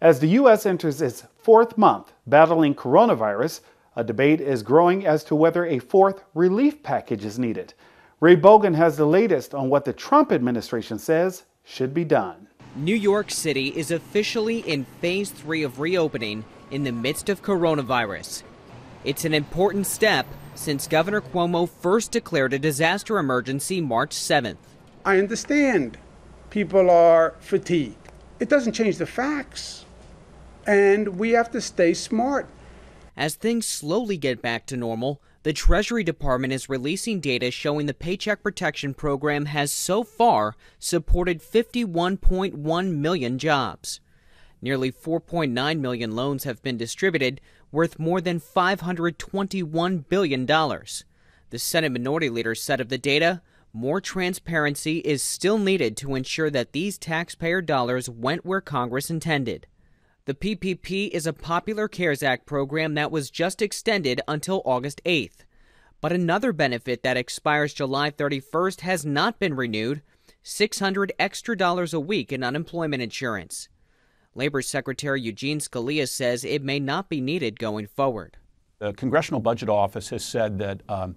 As the U.S. enters its fourth month battling coronavirus, a debate is growing as to whether a fourth relief package is needed. Ray Bogan has the latest on what the Trump administration says should be done. New York City is officially in phase three of reopening in the midst of coronavirus. It's an important step since Governor Cuomo first declared a disaster emergency March 7th. I understand people are fatigued. It doesn't change the facts. And we have to stay smart. As things slowly get back to normal, the Treasury Department is releasing data showing the Paycheck Protection Program has so far supported 51.1 million jobs. Nearly 4.9 million loans have been distributed, worth more than $521 billion. The Senate Minority Leader said of the data, more transparency is still needed to ensure that these taxpayer dollars went where Congress intended. The PPP is a popular CARES Act program that was just extended until August 8th. But another benefit that expires July 31st has not been renewed 600 extra dollars a week in unemployment insurance. Labor Secretary Eugene Scalia says it may not be needed going forward. The Congressional Budget Office has said that um,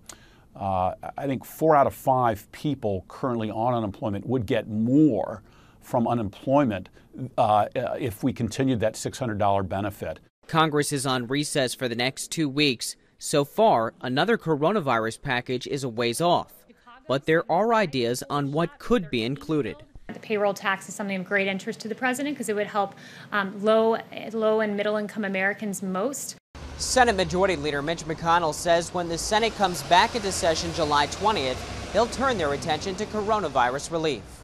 uh, I think four out of five people currently on unemployment would get more from unemployment uh, if we continued that $600 benefit. Congress is on recess for the next two weeks. So far, another coronavirus package is a ways off. But there are ideas on what could be included. The payroll tax is something of great interest to the president because it would help um, low, low and middle income Americans most. Senate Majority Leader Mitch McConnell says when the Senate comes back into session July 20th, they'll turn their attention to coronavirus relief.